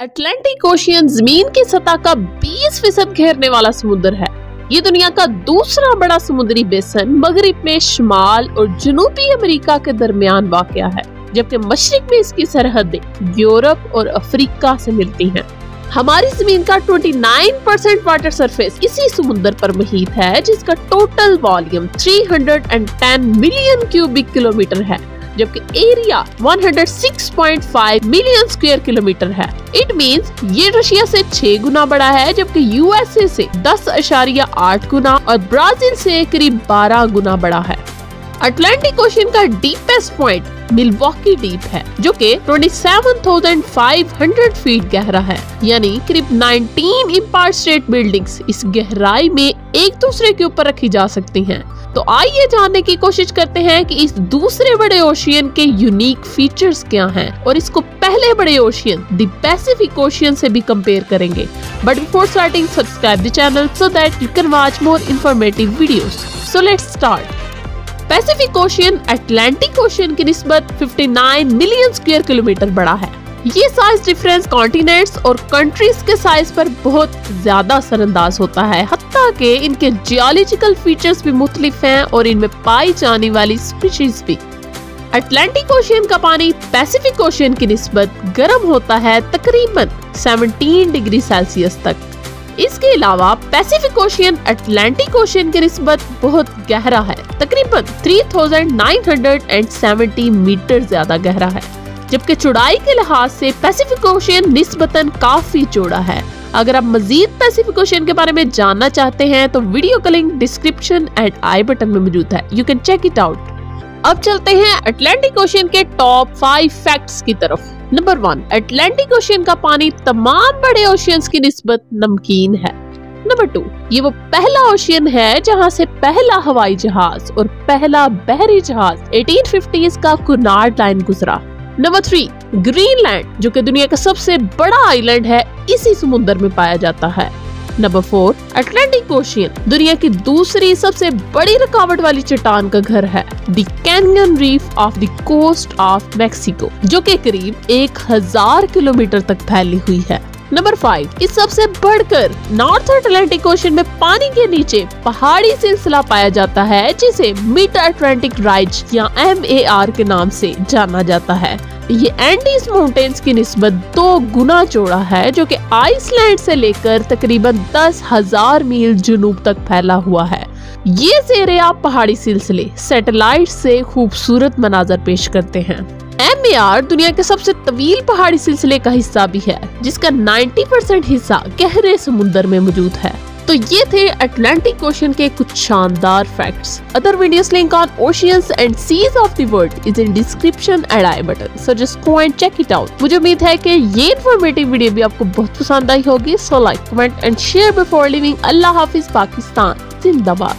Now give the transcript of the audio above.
Atlantic ocean ज़मीन की सतह का 20 फ़ीसद घेरने वाला समुद्र है। ये दुनिया का दूसरा बड़ा समुद्री बेसन मगरब में शुमाल और जनूबी अमेरिका के दरमियान वाक़ है, जबकि मशरक में इसकी सरहदें यूरोप और अफ्रीका से मिलती हैं। हमारी ज़मीन का 29 परसेंट वाटर सरफेस इसी समुद्र पर मुहित है, जिसका total volume 310 million cubic kilometre है। जबकि एरिया 106.5 मिलियन स्क्वायर किलोमीटर है। इट मींस ये रशिया से छह गुना बड़ा है जबकि यूएसए से दस अशारिया आठ गुना और ब्राज़ील से करीब 12 गुना बड़ा है। अटलांटिक ओशन का डीपेस्ट पॉइंट मिलवॉकी डीप है जो कि 27,500 फीट गहरा है। यानी करीब 19 इम्पायर स्टेट बिल्डिंग्स इस गहराई में एक दूसरे के ऊपर रखी जा सकती हैं। तो आइए जानने की कोशिश करते हैं कि इस दूसरे बड़े ओशियन के यूनिक फीचर्स क्या हैं और इसको पहले बड़े ओशियन द पैसिफिक ओशियन से भी कंपेयर करेंगे। But before starting subscribe the channel so that you can watch more informative videos so let's start Pacific ocean Atlantic ocean की नस्बत 59 मिलियन स्क्वायर किलोमीटर बड़ा है। ये साइज़ डिफरेंस कॉन्टिनेंट्स और countries के साइज़ पर बहुत ज़्यादा असरअंदाज होता है। हत्या के इनके जियोलॉजिकल फीचर्स भी मुख्तलिफ़ हैं और इनमें पाई जाने वाली स्पीशीज भी। अटलांटिक ओशियन का पानी पैसिफिक ओशियन की नस्बत गर्म होता है तकरीबन 17 डिग्री सेल्सियस तक। इसके अलावा पैसिफिक ओशियन अटलांटिक ओशियन की नस्बत बहुत गहरा है। तकरीबन 3970 मीटर ज़्यादा गहरा है। जबकि चौड़ाई के लिहाज से पैसिफिक ओशियन निस्बतन काफ़ी चौड़ा है। अगर आप मजीद पैसिफिक ओशियन के बारे में जानना चाहते हैं तो वीडियो का link description and i button में मौजूद है। You can check it out अब चलते हैं अटलांटिक ओशियन के टॉप फाइव फैक्ट्स की तरफ़। नंबर वन अटलांटिक ओशियन का पानी तमाम बड़े ओशियंस की निस्बत नमकीन है। नंबर टू ये वो पहला ओशियन है जहाँ से पहला हवाई जहाज़ और पहला बहरी जहाज़ 1850s का कुनार्ड लाइन गुजरा। नंबर थ्री ग्रीनलैंड जो कि दुनिया का सबसे बड़ा आइलैंड है, इसी समुद्र में पाया जाता है। नंबर फोर अटलांटिक ओशियन दुनिया की दूसरी सबसे बड़ी रुकावट वाली चट्टान का घर है the canyon reef off the coast of Mexico जो कि करीब एक हज़ार किलोमीटर तक फैली हुई है। नंबर फाइव इस सबसे बढ़कर नॉर्थ अटलांटिक ओशन में पानी के नीचे पहाड़ी सिलसिला पाया जाता है, जिसे मिड अटलांटिक राइज या एमएआर के नाम से जाना जाता है। ये एंडीज माउंटेन्स की नस्बत दो गुना चौड़ा है, जो कि आइसलैंड से लेकर तकरीबन दस हज़ार मील जुनूब तक फैला हुआ है। ये जेरिया पहाड़ी सिलसिले सैटेलाइट से खूबसूरत मनाजर पेश करते हैं। एम ए आर दुनिया के सबसे तवील पहाड़ी सिलसिले का हिस्सा भी है, जिसका 90 परसेंट हिस्सा गहरे समुद्र में मौजूद है। तो ये थे अटलांटिक ओशन के कुछ शानदार facts other videos link on oceans and seas of the world is in description and i button so just go and check it out मुझे उम्मीद है कि ये इन्फॉर्मेटिव वीडियो भी आपको बहुत पसंद आई होगी। So like comment and share before leaving अल्लाह हाफिज, पाकिस्तान। जिंदाबाद।